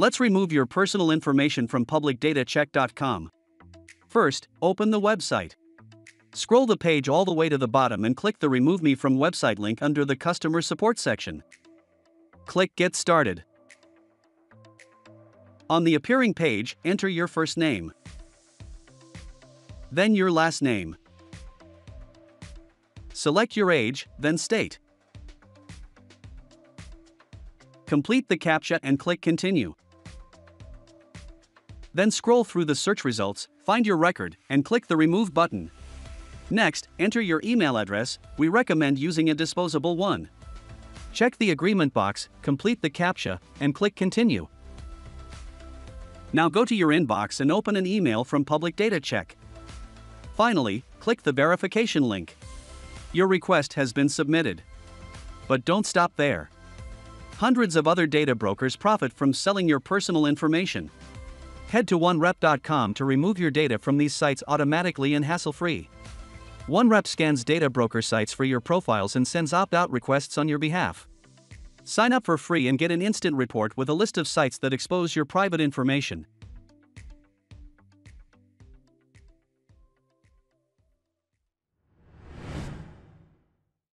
Let's remove your personal information from publicdatacheck.com. First, open the website. Scroll the page all the way to the bottom and click the Remove Me from Website link under the Customer Support section. Click Get Started. On the appearing page, enter your first name. Then your last name. Select your age, then state. Complete the CAPTCHA and click Continue. Then scroll through the search results, find your record, and click the Remove button. Next, enter your email address, we recommend using a disposable one. Check the agreement box, complete the CAPTCHA, and click Continue. Now go to your inbox and open an email from Public Data Check. Finally, click the verification link. Your request has been submitted. But don't stop there. Hundreds of other data brokers profit from selling your personal information. Head to OneRep.com to remove your data from these sites automatically and hassle free. OneRep scans data broker sites for your profiles and sends opt out requests on your behalf. Sign up for free and get an instant report with a list of sites that expose your private information,